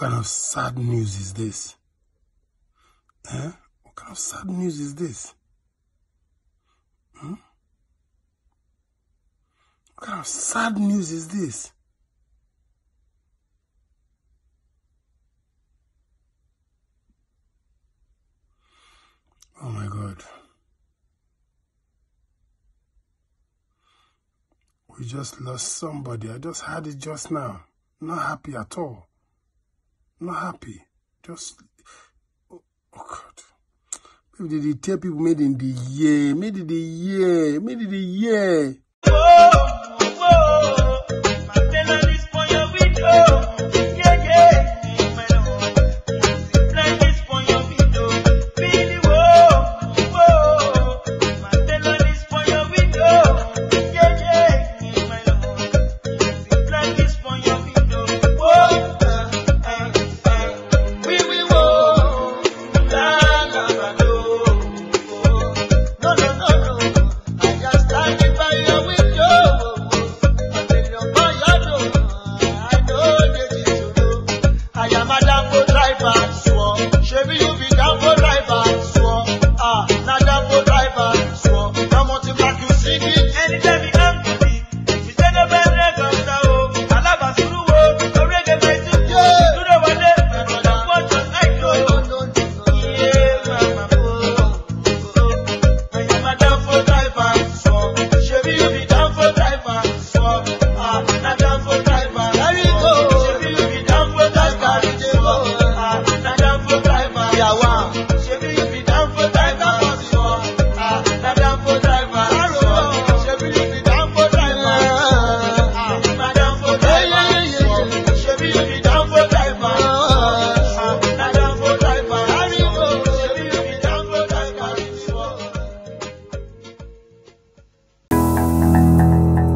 kind of sad news is this? Eh? What kind of sad news is this? Hmm? What kind of sad news is this? Oh my God. We just lost somebody. I just had it just now. Not happy at all. Not happy. Just, oh, oh God. Maybe they tell people made in the year, made in the year, made in the year. Bye.